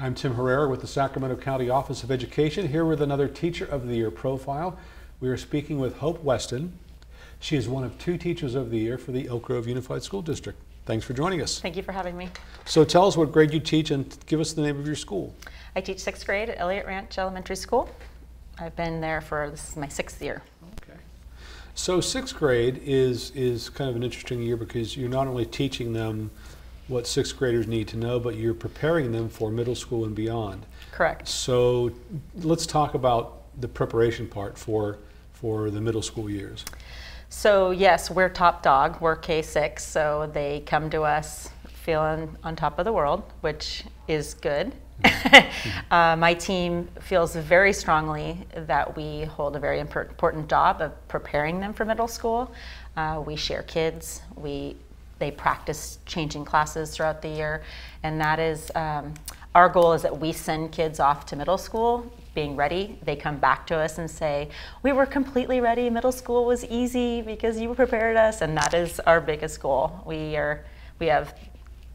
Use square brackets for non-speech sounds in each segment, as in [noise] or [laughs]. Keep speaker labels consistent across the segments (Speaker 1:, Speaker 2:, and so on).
Speaker 1: I'm Tim Herrera with the Sacramento County Office of Education, here with another Teacher of the Year profile. We are speaking with Hope Weston. She is one of two Teachers of the Year for the Elk Grove Unified School District. Thanks for joining us.
Speaker 2: Thank you for having me.
Speaker 1: So tell us what grade you teach and give us the name of your school.
Speaker 2: I teach sixth grade at Elliott Ranch Elementary School. I've been there for this is my sixth year.
Speaker 1: Okay. So sixth grade is is kind of an interesting year because you're not only teaching them what sixth graders need to know, but you're preparing them for middle school and beyond.
Speaker 2: Correct.
Speaker 1: So let's talk about the preparation part for for the middle school years.
Speaker 2: So yes, we're top dog. We're K6, so they come to us feeling on top of the world, which is good. [laughs] uh, my team feels very strongly that we hold a very important job of preparing them for middle school. Uh, we share kids. We they practice changing classes throughout the year, and that is um, our goal is that we send kids off to middle school being ready. They come back to us and say, "We were completely ready. Middle school was easy because you prepared us," and that is our biggest goal. We are we have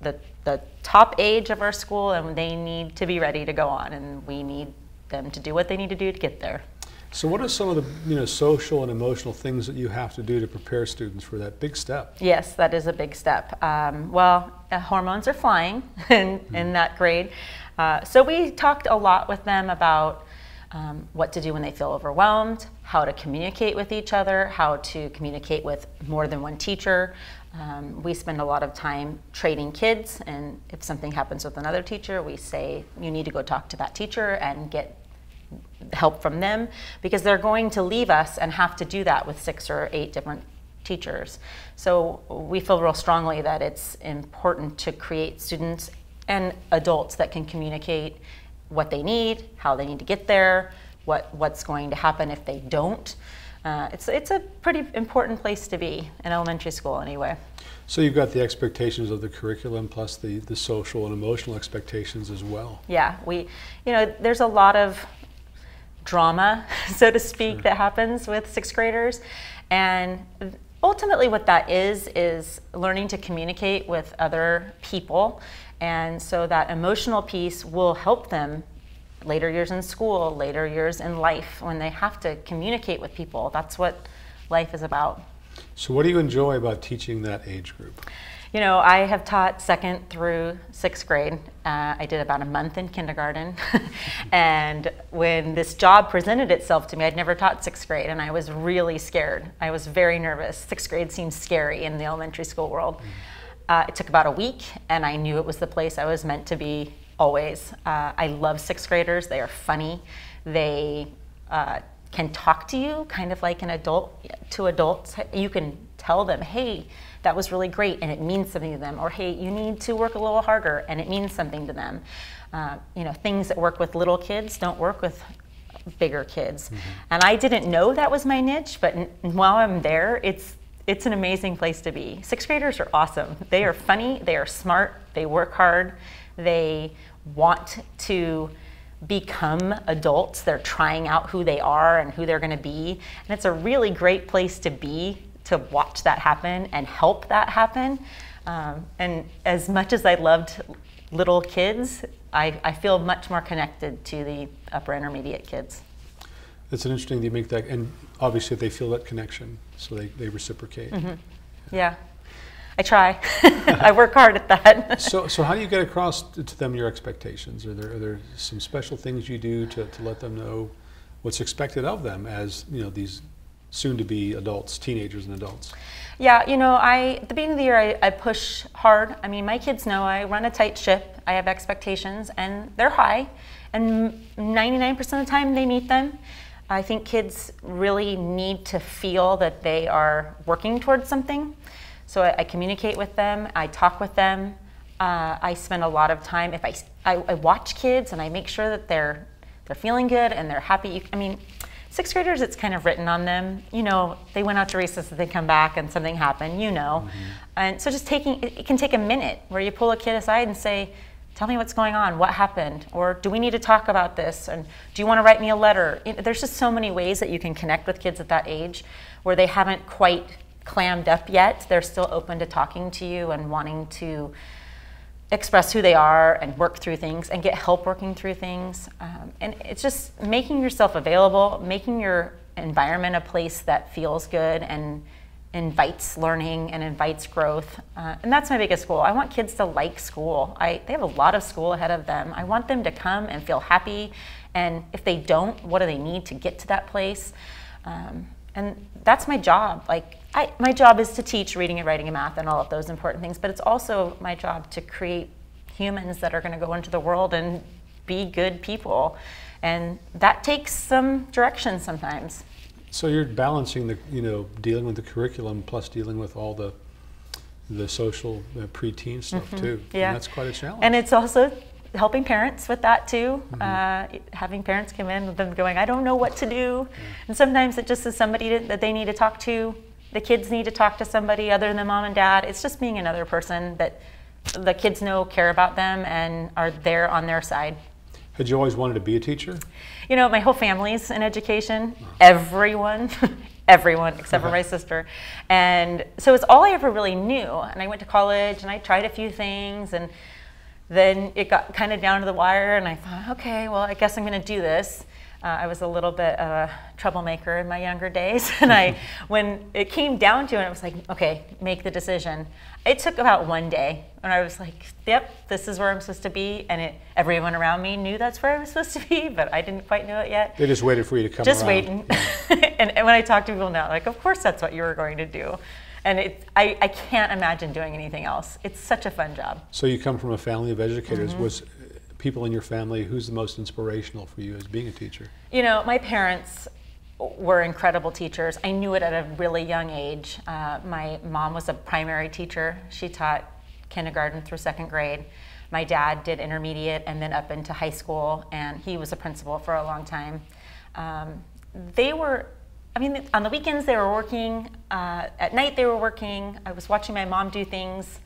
Speaker 2: the the top age of our school, and they need to be ready to go on, and we need them to do what they need to do to get there.
Speaker 1: So, what are some of the you know social and emotional things that you have to do to prepare students for that big step?
Speaker 2: Yes, that is a big step. Um, well, uh, hormones are flying [laughs] in, mm-hmm. in that grade, uh, so we talked a lot with them about. Um, what to do when they feel overwhelmed, how to communicate with each other, how to communicate with more than one teacher. Um, we spend a lot of time trading kids, and if something happens with another teacher, we say, You need to go talk to that teacher and get help from them because they're going to leave us and have to do that with six or eight different teachers. So we feel real strongly that it's important to create students and adults that can communicate what they need, how they need to get there, what, what's going to happen if they don't. Uh, it's, it's a pretty important place to be in elementary school anyway.
Speaker 1: So you've got the expectations of the curriculum plus the, the social and emotional expectations as well.
Speaker 2: Yeah, we, you know, there's a lot of drama, [laughs] so to speak, sure. that happens with sixth graders. And ultimately, what that is, is learning to communicate with other people. And so that emotional piece will help them later years in school, later years in life, when they have to communicate with people. That's what life is about.
Speaker 1: So, what do you enjoy about teaching that age group?
Speaker 2: You know, I have taught second through sixth grade. Uh, I did about a month in kindergarten. [laughs] and when this job presented itself to me, I'd never taught sixth grade, and I was really scared. I was very nervous. Sixth grade seems scary in the elementary school world. Uh, it took about a week, and I knew it was the place I was meant to be always. Uh, I love sixth graders. They are funny. They uh, can talk to you kind of like an adult to adults. You can tell them, hey, that was really great and it means something to them. Or hey, you need to work a little harder and it means something to them. Uh, you know, things that work with little kids don't work with bigger kids. Mm-hmm. And I didn't know that was my niche, but n- while I'm there, it's it's an amazing place to be. Sixth graders are awesome. They are funny, they are smart, they work hard, they want to become adults. They're trying out who they are and who they're going to be. And it's a really great place to be to watch that happen and help that happen. Um, and as much as I loved little kids, I, I feel much more connected to the upper intermediate kids.
Speaker 1: It's an interesting that you make that, and obviously they feel that connection, so they, they reciprocate.
Speaker 2: Mm-hmm. Yeah. I try. [laughs] I work hard at that. [laughs]
Speaker 1: so, so how do you get across to them your expectations? Are there, are there some special things you do to, to let them know what's expected of them as you know these soon to be adults, teenagers and adults?
Speaker 2: Yeah, you know, I at the beginning of the year I, I, push hard. I mean, my kids know I run a tight ship. I have expectations, and they're high, and 99% of the time they meet them. I think kids really need to feel that they are working towards something. So I, I communicate with them. I talk with them. Uh, I spend a lot of time. If I, I, I watch kids and I make sure that they're they're feeling good and they're happy. I mean, sixth graders, it's kind of written on them. You know, they went out to recess and they come back and something happened, you know. Mm-hmm. And so just taking, it, it can take a minute where you pull a kid aside and say, tell me what's going on, what happened, or do we need to talk about this, and do you want to write me a letter? There's just so many ways that you can connect with kids at that age where they haven't quite clammed up yet. They're still open to talking to you and wanting to express who they are and work through things and get help working through things. Um, and it's just making yourself available, making your environment a place that feels good and invites learning and invites growth. Uh, and that's my biggest goal. I want kids to like school. I, they have a lot of school ahead of them. I want them to come and feel happy. And if they don't, what do they need to get to that place? Um, and that's my job. Like, I, my job is to teach reading and writing and math and all of those important things, but it's also my job to create humans that are going to go into the world and be good people. And that takes some direction sometimes.
Speaker 1: So you're balancing the, you know, dealing with the curriculum plus dealing with all the the social uh, preteen stuff mm-hmm. too.
Speaker 2: Yeah,
Speaker 1: and that's quite a challenge.
Speaker 2: And it's also helping parents with that too. Mm-hmm. Uh, having parents come in with them going, I don't know what to do, yeah. and sometimes it just is somebody to, that they need to talk to. The kids need to talk to somebody other than mom and dad. It's just being another person that the kids know care about them and are there on their side.
Speaker 1: Had you always wanted to be a teacher?
Speaker 2: You know, my whole family's in education. Everyone, [laughs] everyone except for my [laughs] sister. And so it's all I ever really knew. And I went to college and I tried a few things and then it got kind of down to the wire and I thought, okay, well, I guess I'm going to do this. Uh, I was a little bit of a troublemaker in my younger days, [laughs] and I, [laughs] when it came down to it, I was like, okay, make the decision. It took about one day, and I was like, yep, this is where I'm supposed to be, and it, everyone around me knew that's where I was [laughs] supposed to be, but I didn't quite know it yet.
Speaker 1: They just waited for you to come.
Speaker 2: Just
Speaker 1: around.
Speaker 2: waiting, and, and when I talk to people now, like, of course that's what you were going to do and it, I, I can't imagine doing anything else. It's such a fun job.
Speaker 1: So you come from a family of educators. Mm-hmm. Was people in your family, who's the most inspirational for you as being a teacher?
Speaker 2: You know, my parents were incredible teachers. I knew it at a really young age. Uh, my mom was a primary teacher. She taught kindergarten through second grade. My dad did intermediate and then up into high school, and he was a principal for a long time. Um, they were, I mean, on the weekends they were working, uh, at night they were working. I was watching my mom do things.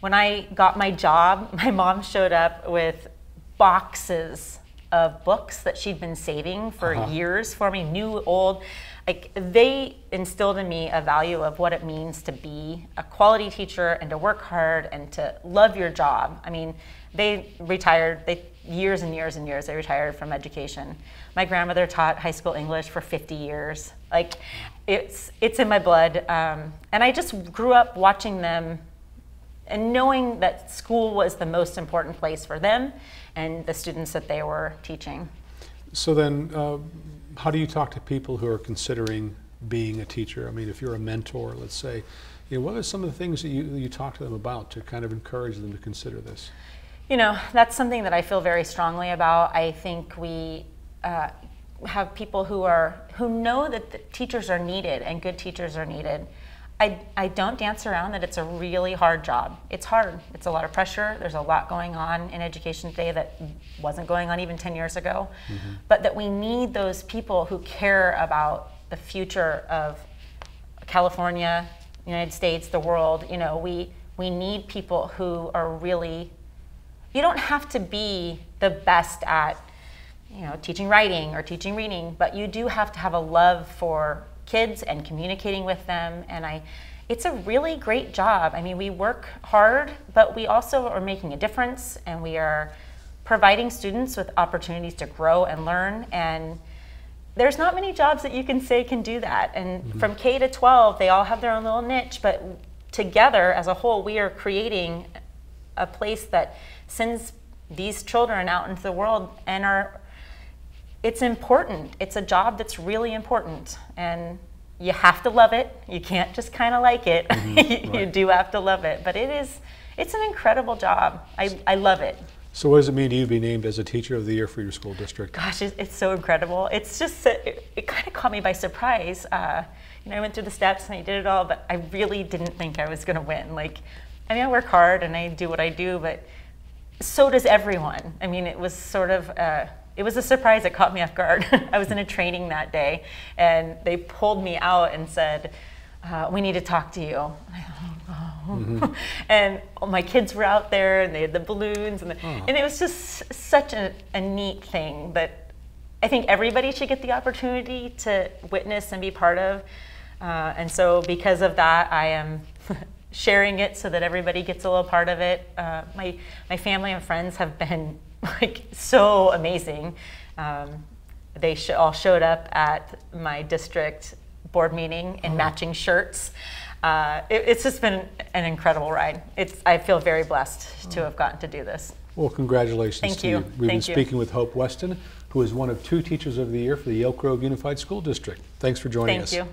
Speaker 2: When I got my job, [laughs] my mom showed up with boxes of books that she'd been saving for uh-huh. years for me, new, old. Like they instilled in me a value of what it means to be a quality teacher and to work hard and to love your job. I mean, they retired. They years and years and years. They retired from education. My grandmother taught high school English for 50 years. Like, it's it's in my blood. Um, and I just grew up watching them and knowing that school was the most important place for them and the students that they were teaching.
Speaker 1: So then, uh, how do you talk to people who are considering being a teacher? I mean, if you're a mentor, let's say, you know, what are some of the things that you, you talk to them about to kind of encourage them to consider this?
Speaker 2: You know, that's something that I feel very strongly about. I think we uh, have people who are who know that teachers are needed and good teachers are needed I, I don't dance around that it's a really hard job. It's hard. It's a lot of pressure. There's a lot going on in education today that wasn't going on even 10 years ago. Mm-hmm. But that we need those people who care about the future of California, United States, the world. You know, we, we need people who are really, you don't have to be the best at, you know, teaching writing or teaching reading, but you do have to have a love for kids and communicating with them. And I, it's a really great job. I mean, we work hard, but we also are making a difference and we are providing students with opportunities to grow and learn. And there's not many jobs that you can say can do that. And mm-hmm. from K to 12, they all have their own little niche, but together as a whole, we are creating a place that sends these children out into the world and are it's important. It's a job that's really important. And you have to love it. You can't just kind of like it. Mm-hmm, [laughs] you right. do have to love it. But it is, it's an incredible job. I, I love it.
Speaker 1: So what does it mean to you to be named as a teacher of the year for your school district?
Speaker 2: Gosh, it's, it's so incredible. It's just, it, it kind of caught me by surprise. Uh, you know, I went through the steps and I did it all, but I really didn't think I was going to win. Like, I mean, I work hard and I do what I do, but so does everyone. I mean, it was sort of, uh, it was a surprise. It caught me off guard. [laughs] I was in a training that day, and they pulled me out and said, uh, "We need to talk to you." [laughs] Mm-hmm. and my kids were out there, and they had the balloons, and, the, oh. and it was just such a, a neat thing that I think everybody should get the opportunity to witness and be part of. Uh, and so, because of that, I am [laughs] sharing it so that everybody gets a little part of it. Uh, my my family and friends have been [laughs] like so amazing. Um, they sh- all showed up at my district board meeting in matching shirts. Uh, it, it's just been an incredible ride. It's I feel very blessed to have gotten to do this.
Speaker 1: Well, congratulations
Speaker 2: Thank
Speaker 1: to
Speaker 2: you.
Speaker 1: you. We've
Speaker 2: Thank
Speaker 1: been
Speaker 2: you.
Speaker 1: speaking with Hope Weston, who is one of two Teachers of the Year for the Elk Grove Unified School District. Thanks for joining
Speaker 2: Thank
Speaker 1: us.
Speaker 2: you.